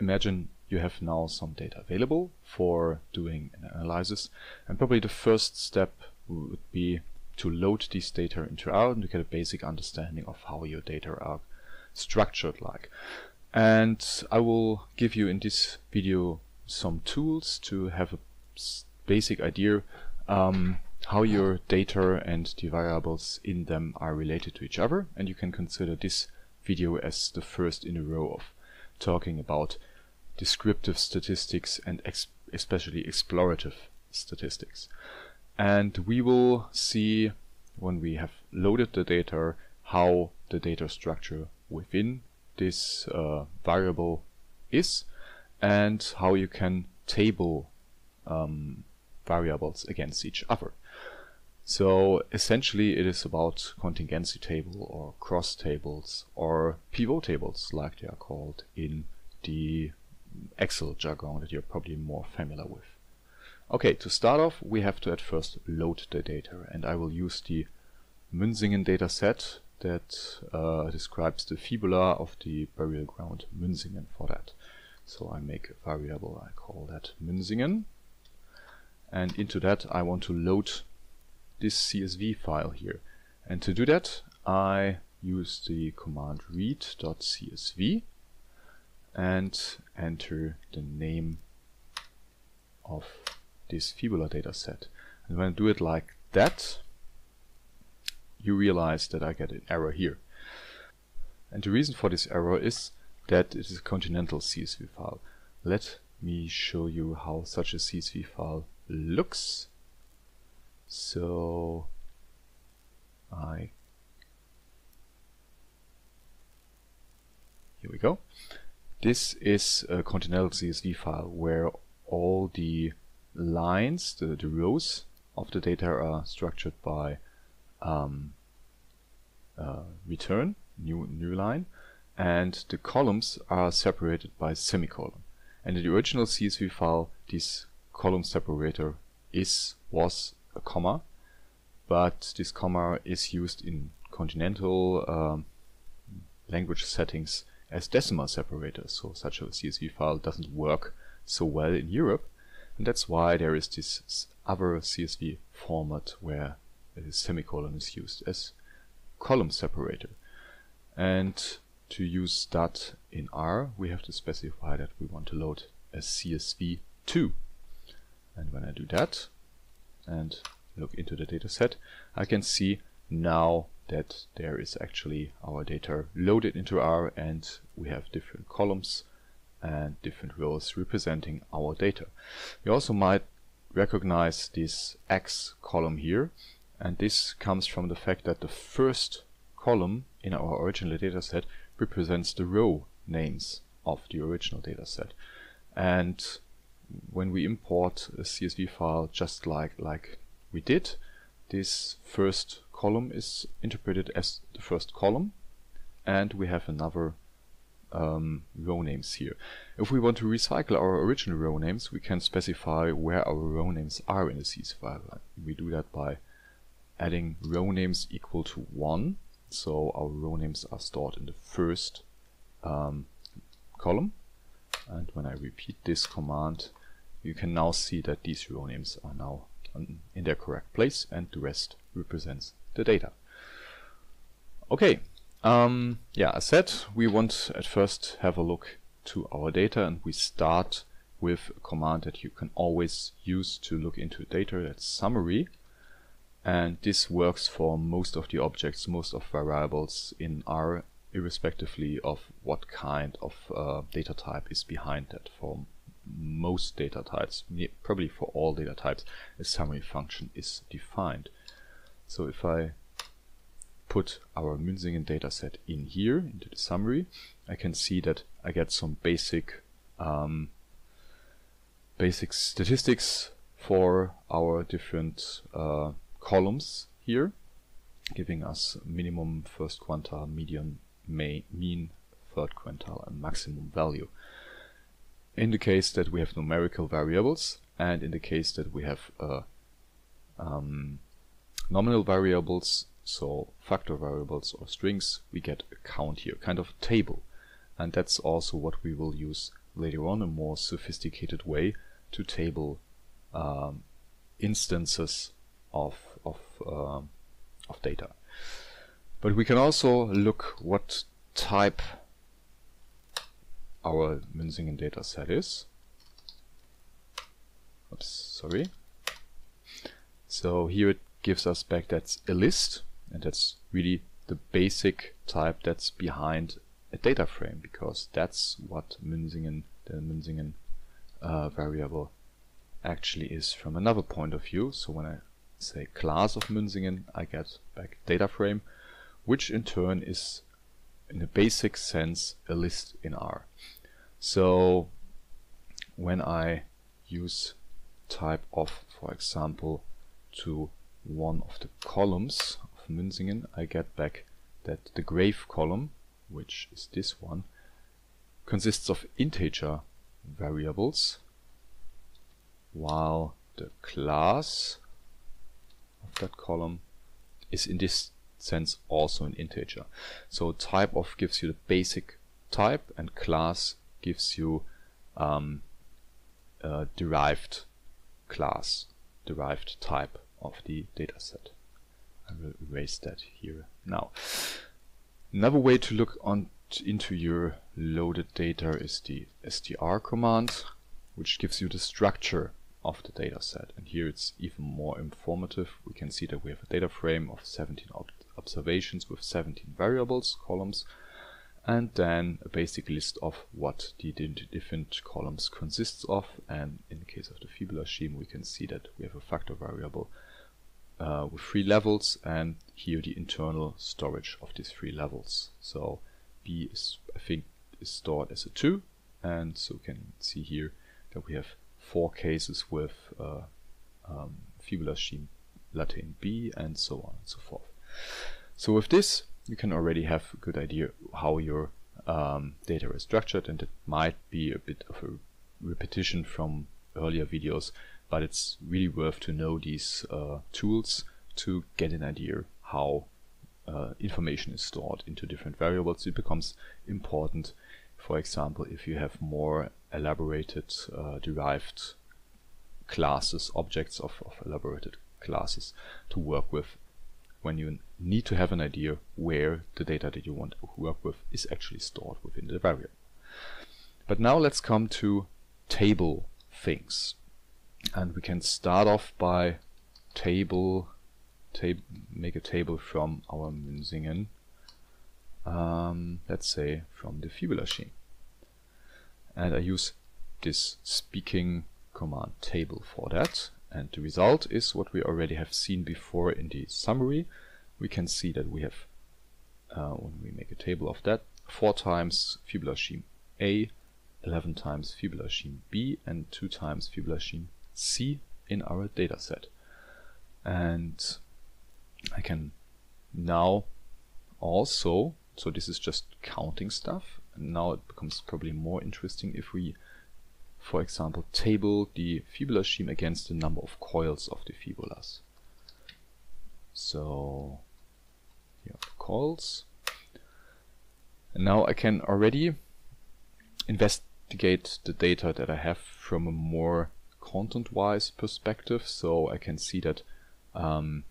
Imagine you have now some data available for doing an analysis and probably the first step would be to load these data into R and to get a basic understanding of how your data are structured like. And I will give you in this video some tools to have a basic idea um, how your data and the variables in them are related to each other and you can consider this video as the first in a row of talking about descriptive statistics and ex especially explorative statistics. And we will see when we have loaded the data how the data structure within this uh, variable is and how you can table um, variables against each other. So essentially it is about contingency table or cross tables or pivot tables like they are called in the Excel jargon that you're probably more familiar with. Okay, to start off we have to at first load the data and I will use the Münsingen dataset that uh, describes the fibula of the burial ground Münsingen for that. So I make a variable, I call that Münsingen and into that I want to load this CSV file here and to do that I use the command read.csv and enter the name of this fibula dataset. And when I do it like that, you realize that I get an error here. And the reason for this error is that it is a continental CSV file. Let me show you how such a CSV file looks. So I here we go. This is a continental CSV file where all the lines, the, the rows of the data are structured by um, uh, return, new, new line, and the columns are separated by semicolon. And in the original CSV file, this column separator is was a comma, but this comma is used in continental um, language settings as decimal separators, so such a CSV file doesn't work so well in Europe, and that's why there is this other CSV format where a semicolon is used as column separator. And to use that in R, we have to specify that we want to load a CSV2. And when I do that and look into the dataset, I can see now that there is actually our data loaded into R and we have different columns and different rows representing our data. You also might recognize this X column here and this comes from the fact that the first column in our original dataset represents the row names of the original dataset and when we import a CSV file just like like we did this first column is interpreted as the first column and we have another um, row names here. If we want to recycle our original row names we can specify where our row names are in the CSV file. We do that by adding row names equal to 1 so our row names are stored in the first um, column and when I repeat this command you can now see that these row names are now in their correct place and the rest represents the data. Okay, um, yeah, as said, we want at first have a look to our data and we start with a command that you can always use to look into data, that's summary. And this works for most of the objects, most of variables in R, irrespectively of what kind of uh, data type is behind that. For most data types, probably for all data types, a summary function is defined. So if I put our Münsingen dataset in here, into the summary, I can see that I get some basic um, basic statistics for our different uh, columns here, giving us minimum first quantile, median, may, mean third quantile, and maximum value. In the case that we have numerical variables, and in the case that we have uh, um, nominal variables, so factor variables or strings, we get a count here, kind of a table. And that's also what we will use later on, a more sophisticated way to table um, instances of, of, uh, of data. But we can also look what type our Münsingen data set is. Oops, sorry. So here it gives us back that's a list, and that's really the basic type that's behind a data frame, because that's what Münsingen, the Münsingen uh, variable actually is from another point of view. So when I say class of Münsingen, I get back data frame, which in turn is in a basic sense a list in R. So when I use type of, for example, to one of the columns of Münsingen, I get back that the grave column, which is this one, consists of integer variables, while the class of that column is in this sense also an integer. So type of gives you the basic type and class gives you um, a derived class, derived type of the dataset. I will erase that here now. Another way to look on into your loaded data is the str command, which gives you the structure of the dataset. And here it's even more informative. We can see that we have a data frame of 17 ob observations with 17 variables, columns, and then a basic list of what the different columns consists of. And in the case of the Fibula scheme, we can see that we have a factor variable uh, with three levels, and here the internal storage of these three levels. So B is, I think, is stored as a 2, and so we can see here that we have four cases with uh, um, Fibula scheme La Tène B, and so on and so forth. So with this, you can already have a good idea how your um, data is structured and it might be a bit of a repetition from earlier videos but it's really worth to know these uh, tools to get an idea how uh, information is stored into different variables. It becomes important, for example, if you have more elaborated uh, derived classes, objects of, of elaborated classes to work with when you need to have an idea where the data that you want to work with is actually stored within the variable. But now let's come to table things. And we can start off by table, tab make a table from our Münsingen. Um, let's say from the Fibula scheme. And I use this speaking command table for that. And the result is what we already have seen before in the summary. We can see that we have, uh, when we make a table of that, 4 times Fibula scheme A, 11 times Fibula scheme B, and 2 times Fibula scheme C in our dataset. And I can now also, so this is just counting stuff, and now it becomes probably more interesting if we for example, table the fibula scheme against the number of coils of the fibulas. So here are coils. And now I can already investigate the data that I have from a more content-wise perspective. So I can see that um,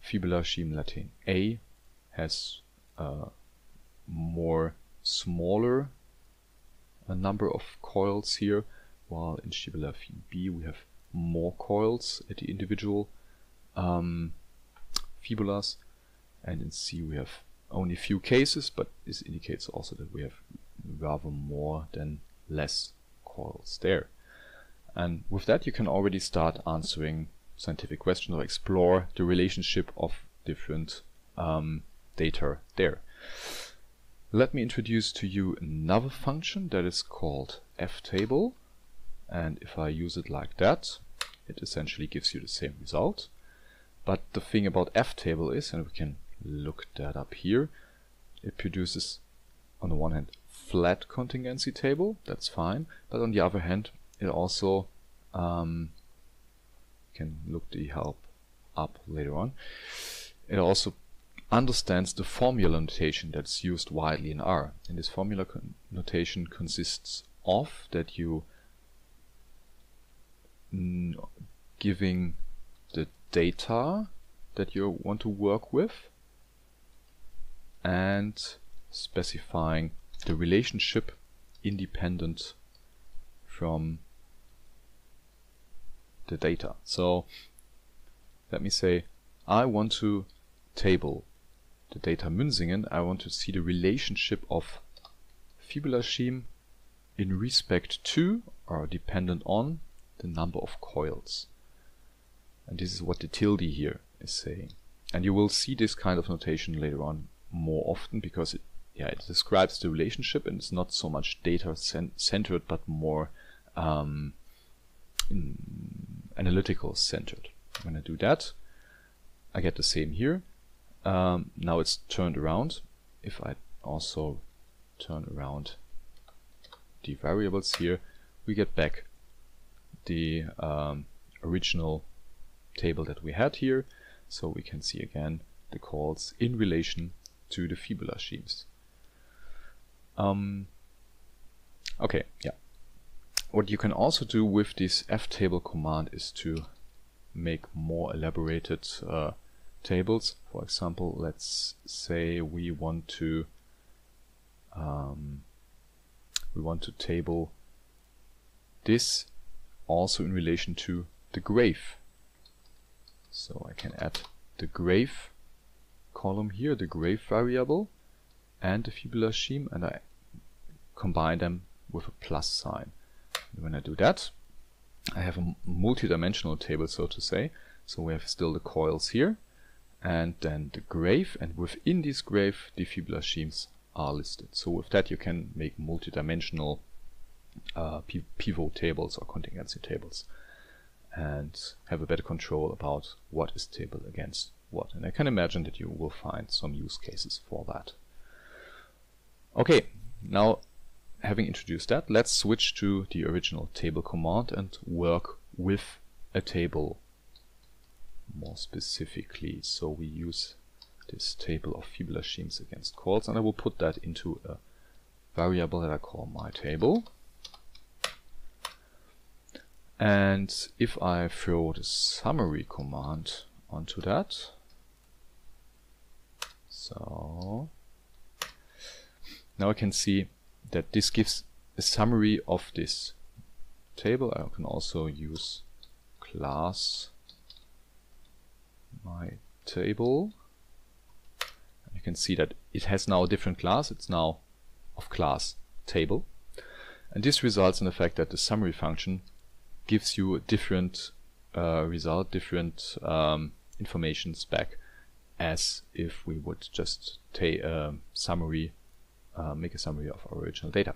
fibula scheme La Tène A has a more smaller a number of coils here, while in Fibula B we have more coils at the individual um, fibulas, and in C we have only few cases, but this indicates also that we have rather more than less coils there. And with that you can already start answering scientific questions or explore the relationship of different um, data there. Let me introduce to you another function that is called ftable. And if I use it like that, it essentially gives you the same result. But the thing about ftable is, and we can look that up here, it produces on the one hand flat contingency table, that's fine, but on the other hand it also um, can look the help up later on. It also understands the formula notation that's used widely in R. And this formula notation consists of that you giving the data that you want to work with and specifying the relationship independent from the data. So let me say I want to table the data Münsingen. I want to see the relationship of fibula scheme in respect to or dependent on the number of coils. And this is what the tilde here is saying. And you will see this kind of notation later on more often because it, yeah, it describes the relationship and it's not so much data centered but more um, analytical centered. When I do that, I get the same here. Um, now it's turned around. If I also turn around the variables here, we get back the um, original table that we had here. So we can see again the coils in relation to the fibula schemes. Um, okay, yeah. What you can also do with this ftable command is to make more elaborated uh, tables. For example, let's say we want to um, we want to table this also in relation to the grave. So I can add the grave column here, the grave variable, and the fibula scheme, and I combine them with a plus sign. And when I do that, I have a multi-dimensional table, so to say. So we have still the coils here, and then the grave, and within this grave, the fibula schemes are listed. So with that, you can make multi-dimensional uh, pivot tables or contingency tables and have a better control about what is table against what. And I can imagine that you will find some use cases for that. Okay, now having introduced that, let's switch to the original table command and work with a table more specifically. So we use this table of fibula schemes against coils and I will put that into a variable that I call my table. And if I throw the summary command onto that, so now I can see that this gives a summary of this table. I can also use class my table. You can see that it has now a different class. It's now of class table. And this results in the fact that the summary function gives you a different uh, result, different um, informations back as if we would just take a summary, uh, make a summary of our original data.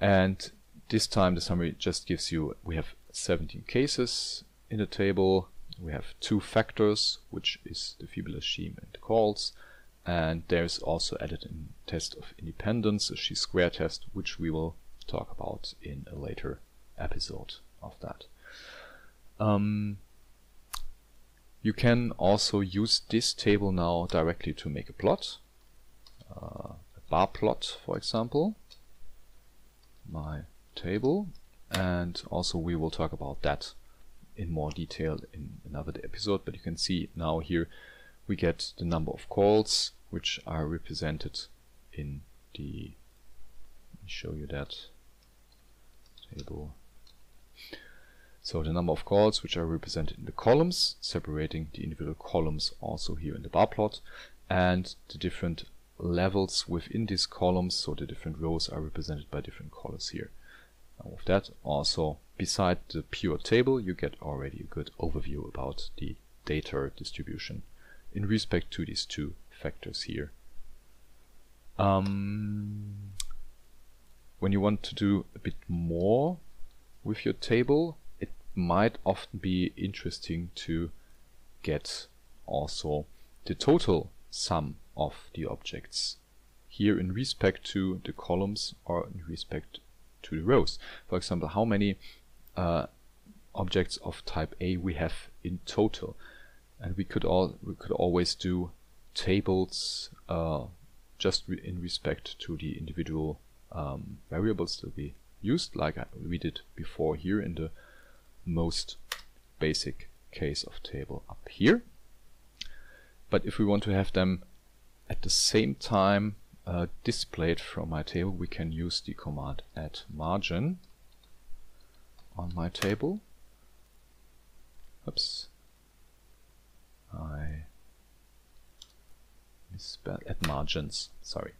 And this time the summary just gives you, we have 17 cases in the table, we have two factors, which is the fibula scheme and the coils, and there's also added a test of independence, a chi-square test, which we will talk about in a later episode of that. Um, you can also use this table now directly to make a plot, uh, a bar plot for example, my table, and also we will talk about that in more detail in another episode, but you can see now here we get the number of coils which are represented in the, let me show you that table so the number of coils which are represented in the columns, separating the individual columns also here in the bar plot, and the different levels within these columns, so the different rows are represented by different colors here. And with that also, beside the pure table, you get already a good overview about the data distribution in respect to these two factors here. Um, when you want to do a bit more with your table, it might often be interesting to get also the total sum of the objects here in respect to the columns or in respect to the rows. For example, how many uh, objects of type A we have in total. and we could all we could always do tables uh, just re in respect to the individual um, variables that we used, like we did before here in the most basic case of table up here. But if we want to have them at the same time uh, displayed from my table, we can use the command add margin on my table. Oops. I misspelled at margins, sorry.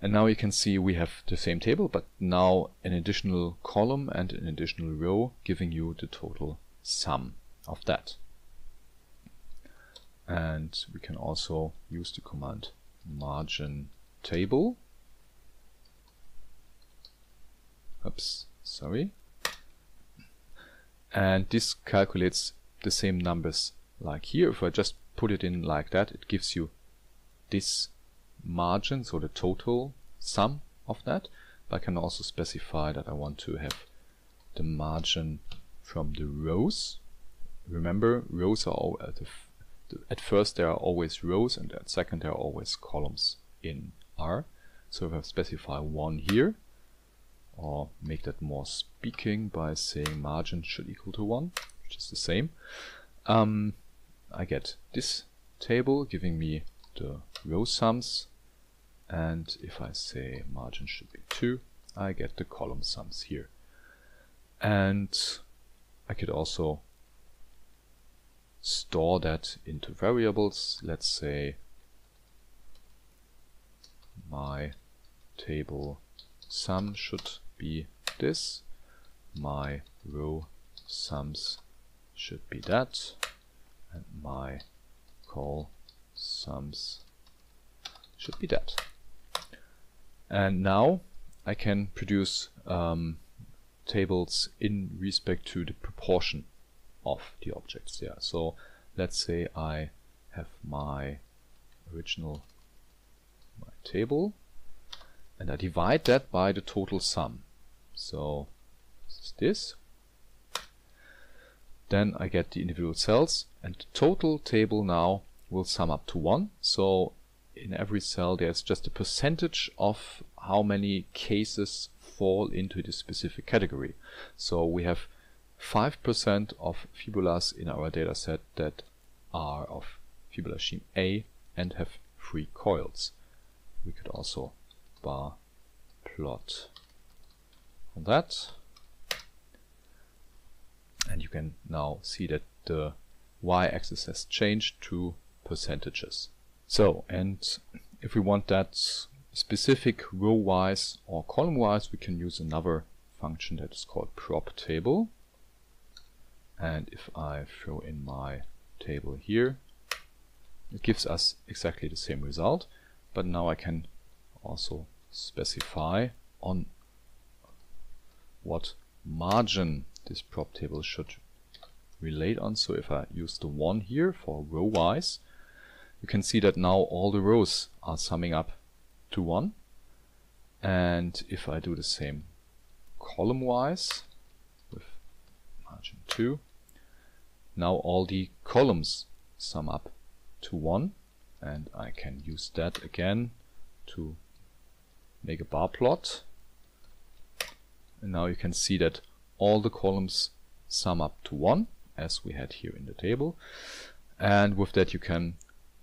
And now you can see we have the same table, but now an additional column and an additional row giving you the total sum of that. And we can also use the command margin table. Oops, sorry. And this calculates the same numbers like here. If I just put it in like that, it gives you this margin, so the total sum of that. But I can also specify that I want to have the margin from the rows. Remember, rows are at, at first there are always rows and at second there are always columns in R. So if I specify one here, or make that more speaking by saying margin should equal to one, which is the same, um, I get this table giving me the row sums and if I say margin should be 2 I get the column sums here. And I could also store that into variables. Let's say my table sum should be this. My row sums should be that. And my call sums should be that. And now I can produce um, tables in respect to the proportion of the objects. There. So let's say I have my original my table and I divide that by the total sum. So this is this. Then I get the individual cells and the total table now will sum up to 1. So in every cell there's just a percentage of how many cases fall into the specific category. So we have 5% of fibulas in our dataset that are of fibula scheme A and have three coils. We could also bar plot on that. And you can now see that the y-axis has changed to percentages. So, and if we want that specific row-wise or column-wise, we can use another function that is called prop table. And if I throw in my table here, it gives us exactly the same result, but now I can also specify on what margin this prop table should relate on. So if I use the 1 here for row-wise, you can see that now all the rows are summing up to 1. And if I do the same column-wise with margin 2, now all the columns sum up to 1 and I can use that again to make a bar plot. And now you can see that all the columns sum up to 1 as we had here in the table. And with that you can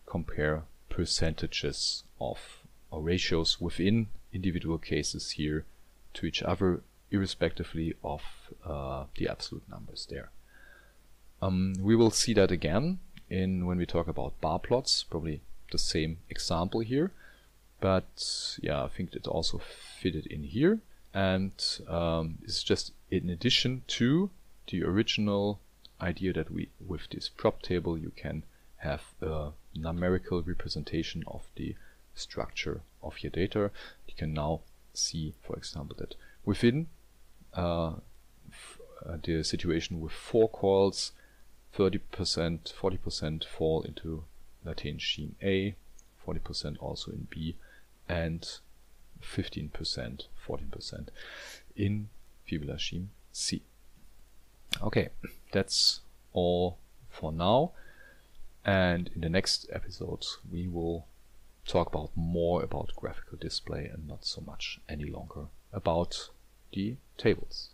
compare percentages of or ratios within individual cases here to each other irrespectively of uh, the absolute numbers there. Um, we will see that again in when we talk about bar plots, probably the same example here, but yeah, I think it also fitted in here and um, it's just in addition to the original idea that we with this prop table you can have a numerical representation of the structure of your data. You can now see, for example, that within uh, uh the situation with four coils, 30%, 40% fall into La Tène scheme A, 40% also in B, and 15%, 14% in Fibula scheme C. Okay, that's all for now. And in the next episodes, we will talk about more about graphical display and not so much any longer about the tables.